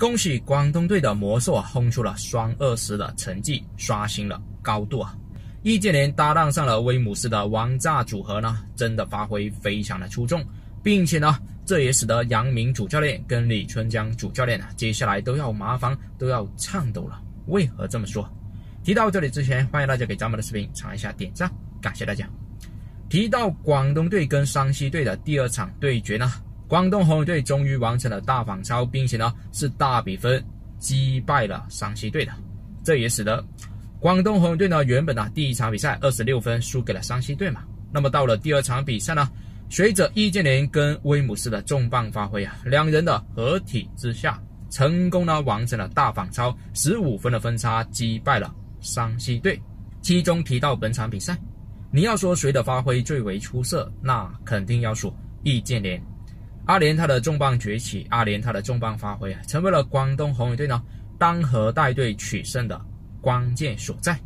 恭喜广东队的魔兽啊，轰出了双二十的成绩，刷新了高度啊！易建联搭档上了威姆斯的王炸组合呢，真的发挥非常的出众，并且呢，这也使得杨明主教练跟李春江主教练啊，接下来都要麻烦都要颤抖了。为何这么说？提到这里之前，欢迎大家给咱们的视频尝一下点赞，感谢大家。提到广东队跟山西队的第二场对决呢，广东宏远队终于完成了大反超，并且呢是大比分击败了山西队的，这也使得。广东宏远队呢，原本呢第一场比赛二十六分输给了山西队嘛，那么到了第二场比赛呢，随着易建联跟威姆斯的重磅发挥啊，两人的合体之下，成功呢完成了大反超，十五分的分差击败了山西队。其中提到本场比赛，你要说谁的发挥最为出色，那肯定要数易建联。阿联他的重磅崛起，阿联他的重磅发挥啊，成为了广东宏远队呢单核带队取胜的。关键所在，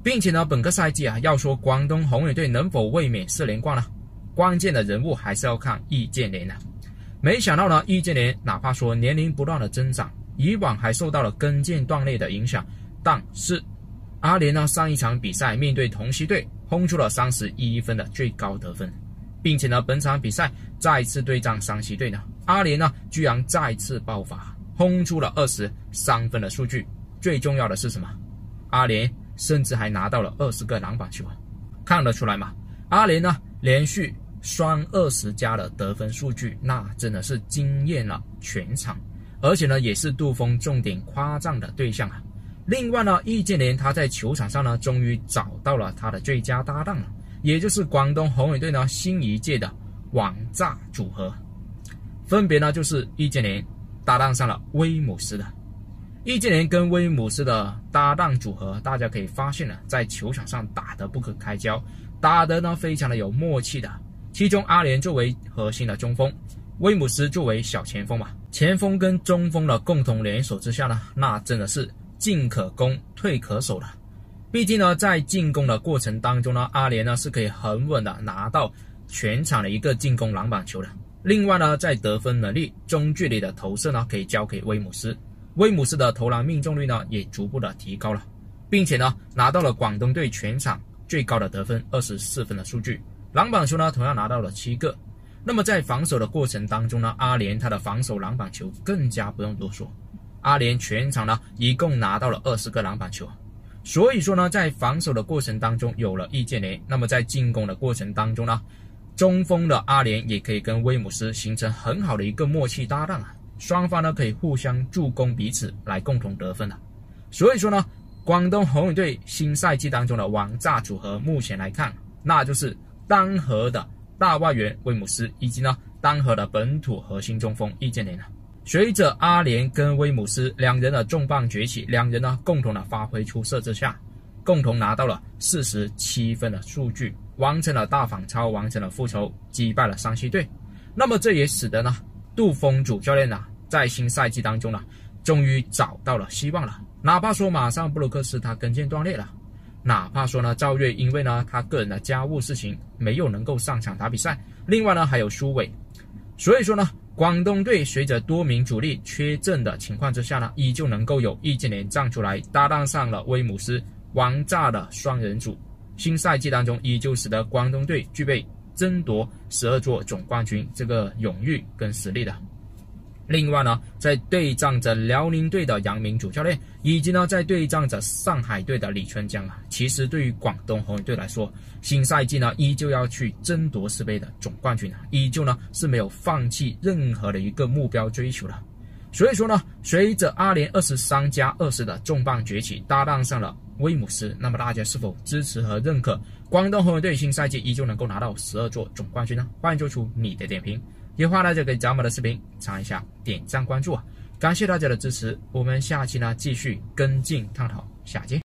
并且呢，本个赛季啊，要说广东宏远队能否卫冕四连冠呢？关键的人物还是要看易建联的。没想到呢，易建联哪怕说年龄不断的增长，以往还受到了跟腱断裂的影响，但是阿联呢，上一场比赛面对同曦队，轰出了三十一分的最高得分，并且呢，本场比赛再次对战山西队呢，阿联呢，居然再次爆发，轰出了二十三分的数据。最重要的是什么？阿联甚至还拿到了二十个篮板球啊，看得出来吗？阿联呢连续双二十加的得分数据，那真的是惊艳了全场，而且呢也是杜锋重点夸赞的对象啊。另外呢，易建联他在球场上呢终于找到了他的最佳搭档了，也就是广东宏远队呢新一届的王炸组合，分别呢就是易建联搭档上了威姆斯的。易建联跟威姆斯的搭档组合，大家可以发现呢，在球场上打得不可开交，打得呢非常的有默契的。其中阿联作为核心的中锋，威姆斯作为小前锋嘛，前锋跟中锋的共同联手之下呢，那真的是进可攻，退可守的。毕竟呢，在进攻的过程当中呢，阿联呢是可以很稳的拿到全场的一个进攻篮板球的。另外呢，在得分能力、中距离的投射呢，可以交给威姆斯。威姆斯的投篮命中率呢也逐步的提高了，并且呢拿到了广东队全场最高的得分二十四分的数据，篮板球呢同样拿到了七个。那么在防守的过程当中呢，阿联他的防守篮板球更加不用多说，阿联全场呢一共拿到了二十个篮板球。所以说呢，在防守的过程当中有了易建联，那么在进攻的过程当中呢，中锋的阿联也可以跟威姆斯形成很好的一个默契搭档啊。双方呢可以互相助攻彼此来共同得分的，所以说呢，广东宏远队新赛季当中的王炸组合，目前来看，那就是单核的大外援威姆斯，以及呢单核的本土核心中锋易建联了。随着阿联跟威姆斯两人的重磅崛起，两人呢共同的发挥出色之下，共同拿到了四十七分的数据，完成了大反超，完成了复仇，击败了山西队。那么这也使得呢。杜峰主教练呢，在新赛季当中呢，终于找到了希望了。哪怕说马上布鲁克斯他跟腱断裂了，哪怕说呢赵睿因为呢他个人的家务事情没有能够上场打比赛，另外呢还有苏伟，所以说呢广东队随着多名主力缺阵的情况之下呢，依旧能够有易建联站出来搭档上了威姆斯王炸的双人组。新赛季当中依旧使得广东队具备。争夺十二座总冠军这个荣誉跟实力的。另外呢，在对战着辽宁队的杨明主教练，以及呢在对战着上海队的李春江啊，其实对于广东宏远队来说，新赛季呢依旧要去争夺世杯的总冠军啊，依旧呢是没有放弃任何的一个目标追求的。所以说呢，随着阿联二十三加二十的重磅崛起，搭档上了。威姆斯，那么大家是否支持和认可广东宏远队新赛季依旧能够拿到十二座总冠军呢？欢迎做出你的点评，也欢迎大家给咱们的视频尝一下点赞关注啊！感谢大家的支持，我们下期呢继续跟进探讨，下见。